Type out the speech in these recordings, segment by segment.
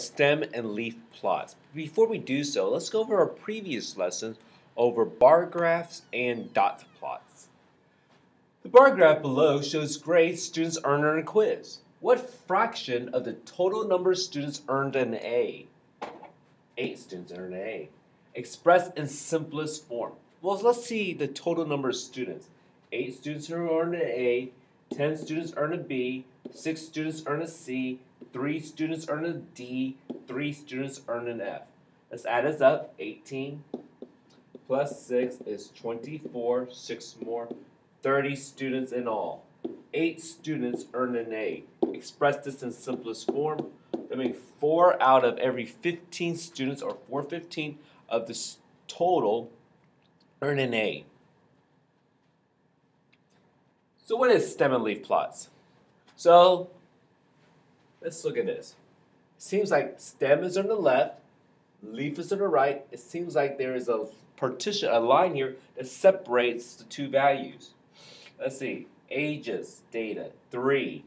stem and leaf plots. Before we do so, let's go over our previous lessons over bar graphs and dot plots. The bar graph below shows grades students earned on a quiz. What fraction of the total number of students earned an A? Eight students earned an A. Expressed in simplest form. Well, let's see the total number of students. Eight students earned an A, 10 students earned a B, 6 students earned a C, 3 students earned a D, 3 students earned an F. Let's add this up. 18 plus 6 is 24, 6 more, 30 students in all. 8 students earned an A. Express this in simplest form. That means 4 out of every 15 students, or 415 of this total, earn an A. So what is stem and leaf plots? So let's look at this. Seems like stem is on the left, leaf is on the right. It seems like there is a partition, a line here that separates the two values. Let's see. Ages, data, 3.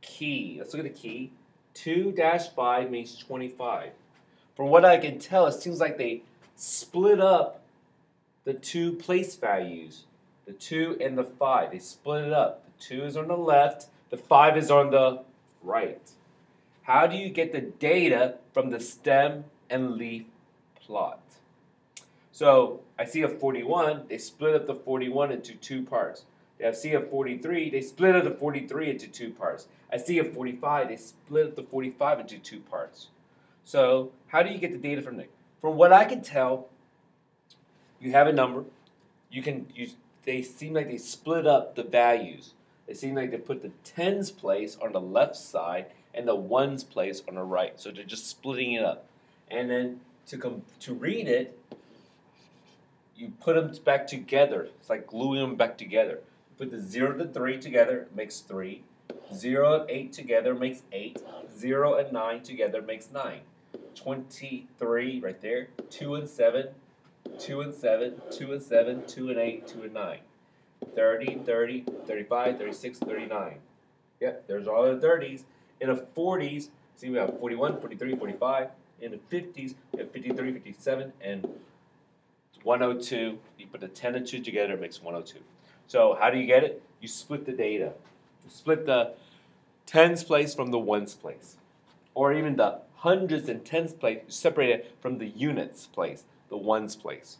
Key, let's look at the key. 2 dash 5 means 25. From what I can tell, it seems like they split up the two place values the 2 and the 5. They split it up. The 2 is on the left, the 5 is on the right. How do you get the data from the stem and leaf plot? So I see a 41, they split up the 41 into two parts. I see a 43, they split up the 43 into two parts. I see a 45, they split up the 45 into two parts. So how do you get the data from there? From what I can tell, you have a number. You can use they seem like they split up the values. They seem like they put the tens place on the left side and the ones place on the right. So they're just splitting it up. And then to come to read it, you put them back together. It's like gluing them back together. Put the zero to three together makes three. Zero and eight together makes eight. Zero and nine together makes nine. Twenty-three right there. Two and seven 2 and 7, 2 and 7, 2 and 8, 2 and 9. 30, 30, 35, 36, 39. Yep, there's all the 30s. In the 40s, see we have 41, 43, 45. In the 50s, we have 53, 57, and 102. You put the 10 and 2 together, it makes 102. So how do you get it? You split the data. You split the tens place from the ones place. Or even the hundreds and tens place, you separate it from the units place the ones place.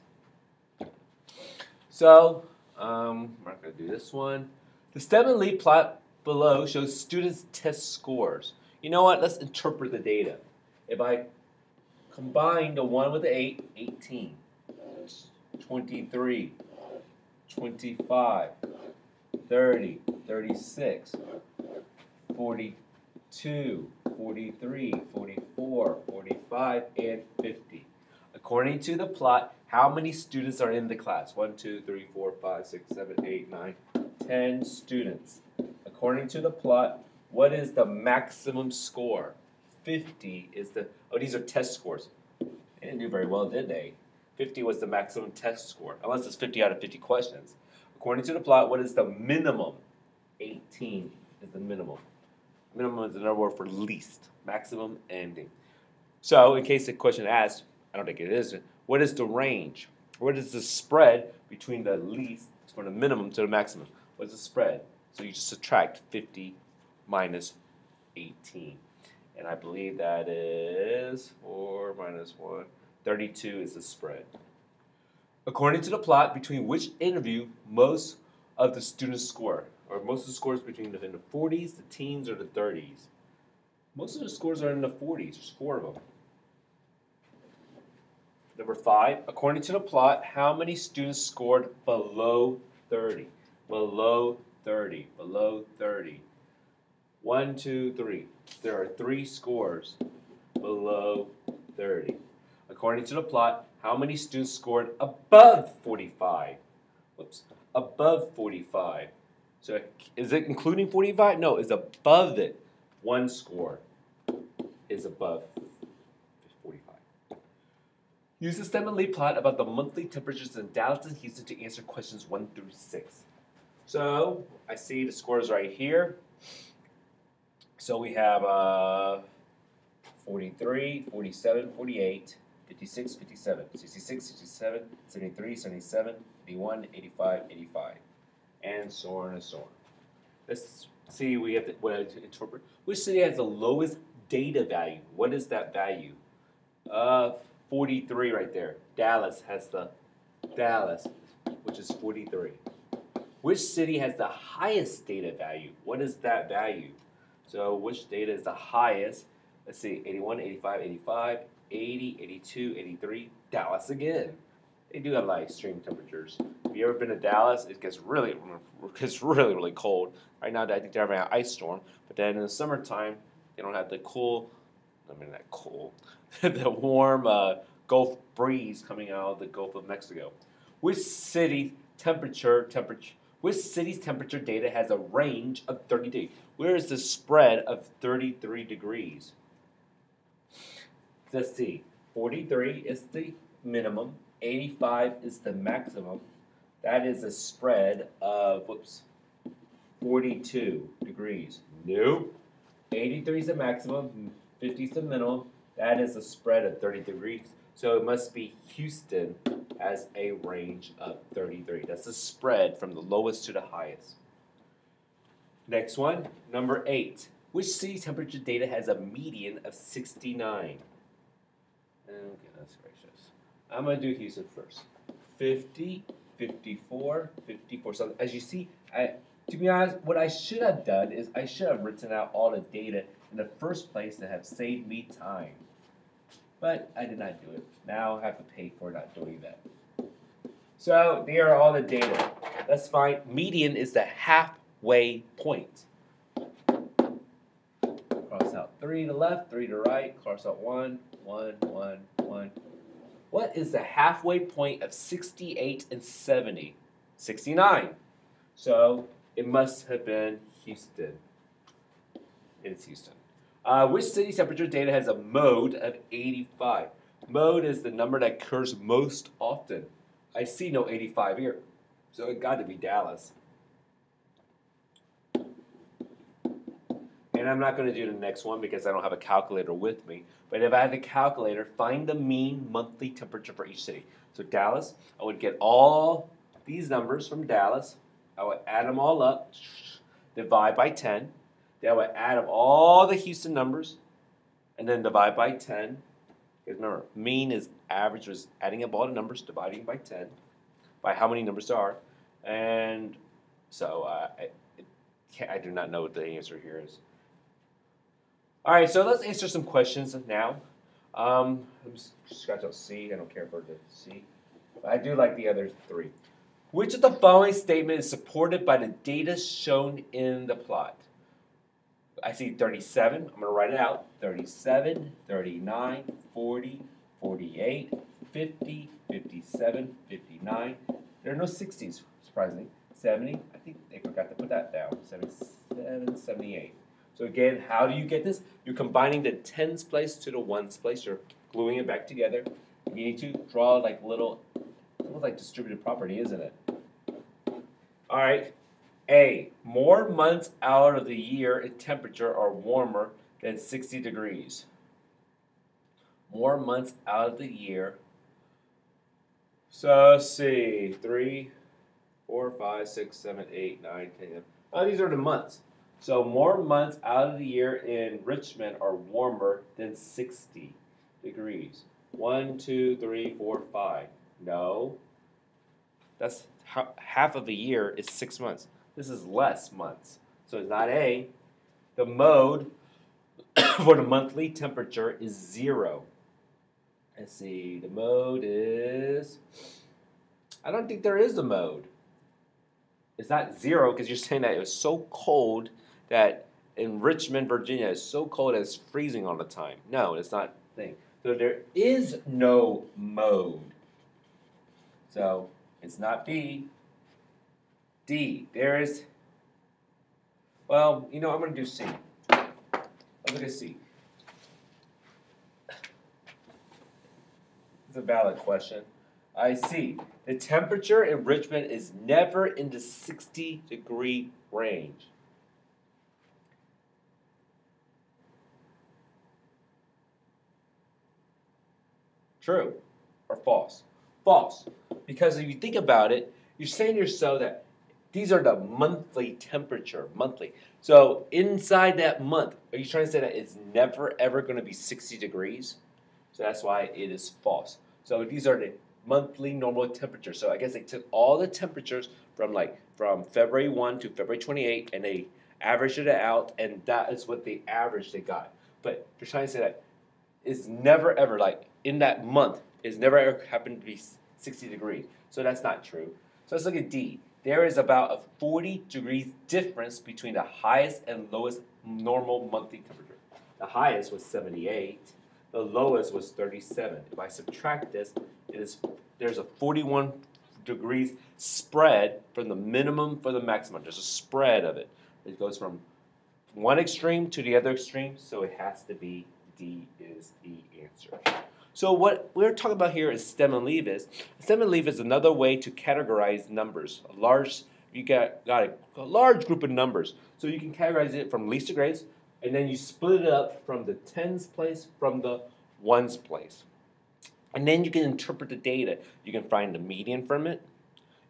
So, um, I'm not going to do this one. The STEM and leaf plot below shows students' test scores. You know what? Let's interpret the data. If I combine the 1 with the 8, 18, 23, 25, 30, 36, 42, 43, 44, 45, and 50. According to the plot, how many students are in the class? 1, 2, 3, 4, 5, 6, 7, 8, 9, 10 students. According to the plot, what is the maximum score? 50 is the, oh, these are test scores. They didn't do very well, did they? 50 was the maximum test score, unless it's 50 out of 50 questions. According to the plot, what is the minimum? 18 is the minimum. Minimum is another word for least, maximum ending. So, in case the question asked, I don't think it is. What is the range? What is the spread between the least, from the minimum to the maximum? What's the spread? So you just subtract 50 minus 18. And I believe that is 4 minus 1. 32 is the spread. According to the plot, between which interview most of the students score, or most of the scores between the, in the 40s, the teens, or the 30s. Most of the scores are in the 40s. There's four of them. Number five, according to the plot, how many students scored below 30? Below 30, below 30. One, two, three. There are three scores below 30. According to the plot, how many students scored above 45? Whoops, above 45. So is it including 45? No, it's above it. One score is above Use the stem and leaf plot about the monthly temperatures in Dallas and Houston to answer questions 1 through 6. So I see the scores right here. So we have uh, 43, 47, 48, 56, 57, 66, 67, 73, 77, 81, 85, 85, and so on and so on. Let's see, we have to, what to interpret. Which city has the lowest data value? What is that value? Uh, 43 right there. Dallas has the, Dallas, which is 43. Which city has the highest data value? What is that value? So which data is the highest? Let's see, 81, 85, 85, 80, 82, 83. Dallas again. They do have like extreme temperatures. Have you ever been to Dallas? It gets really, it gets really, really cold. Right now, I think they're having an ice storm. But then in the summertime, they don't have the cool, I mean, that cool, the warm uh, Gulf breeze coming out of the Gulf of Mexico. Which city temperature, temperature, which city's temperature data has a range of 30 degrees? Where is the spread of 33 degrees? Let's see. 43 is the minimum. 85 is the maximum. That is a spread of, whoops, 42 degrees. Nope. 83 is the maximum, 50 is the minimum. That is a spread of 30 degrees. So it must be Houston as a range of 33. That's the spread from the lowest to the highest. Next one, number 8. Which city temperature data has a median of 69? Okay, that's gracious. I'm going to do Houston first. 50, 54, 54. So as you see, I, to be honest, what I should have done is I should have written out all the data in the first place to have saved me time. But I did not do it. Now I have to pay for not doing that. So there are all the data. Let's find median is the halfway point. Cross out three to left, three to right, cross out one, one, one, one. What is the halfway point of 68 and 70? 69. So it must have been Houston. It's Houston. Uh, which city temperature data has a mode of 85? Mode is the number that occurs most often. I see no 85 here, so it got to be Dallas. And I'm not going to do the next one because I don't have a calculator with me. But if I had a calculator, find the mean monthly temperature for each city. So Dallas, I would get all these numbers from Dallas. I would add them all up, divide by 10. I would add up all the Houston numbers, and then divide by 10. Because remember, mean is average, is adding up all the numbers, dividing by 10, by how many numbers there are. And so uh, I, I do not know what the answer here is. All right, so let's answer some questions now. Um, I'm scratch out C. I don't care for the C. But I do like the other three. Which of the following statement is supported by the data shown in the plot? I see 37. I'm going to write it out. 37, 39, 40, 48, 50, 57, 59. There are no 60s, surprisingly. 70. I think they forgot to put that down. 77, 78. So again, how do you get this? You're combining the tens place to the ones place. You're gluing it back together. You need to draw like little, almost like distributed property, isn't it? All right. A. More months out of the year in temperature are warmer than 60 degrees. More months out of the year. So let's see. 3, 4, 5, 6, 7, 8, 9, 10. Oh, these are the months. So more months out of the year in Richmond are warmer than 60 degrees. One, two, three, four, five. No. That's half of a year is six months. This is less months. So it's not A. The mode for the monthly temperature is zero. Let's see, the mode is. I don't think there is a mode. It's not zero because you're saying that it was so cold that in Richmond, Virginia, it's so cold it's freezing all the time. No, it's not thing. So there is no mode. So it's not B. There is. Well, you know, I'm going to do C. Let's look at C. It's a valid question. I see. The temperature in Richmond is never in the 60 degree range. True or false? False. Because if you think about it, you're saying to yourself that these are the monthly temperature, monthly. So inside that month, are you trying to say that it's never ever going to be 60 degrees? So that's why it is false. So these are the monthly normal temperatures. So I guess they took all the temperatures from like from February 1 to February 28 and they averaged it out and that is what the average they got. But they're trying to say that it's never ever like in that month, it's never ever happened to be 60 degrees. So that's not true. So let's look at D. There is about a 40 degrees difference between the highest and lowest normal monthly temperature. The highest was 78. The lowest was 37. If I subtract this, it is there's a 41 degrees spread from the minimum for the maximum. There's a spread of it. It goes from one extreme to the other extreme, so it has to be D is the answer. So what we're talking about here is stem and leaf is. Stem and leaf is another way to categorize numbers. A large, you got, got a, a large group of numbers. So you can categorize it from least to greatest, and then you split it up from the tens place from the ones place. And then you can interpret the data. You can find the median from it.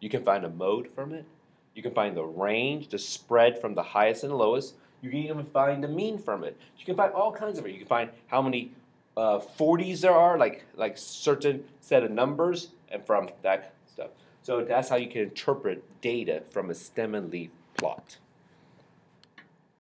You can find a mode from it. You can find the range, the spread from the highest and the lowest. You can even find the mean from it. You can find all kinds of it. You can find how many uh, 40s there are, like like certain set of numbers, and from that stuff. So that's how you can interpret data from a stem and leaf plot.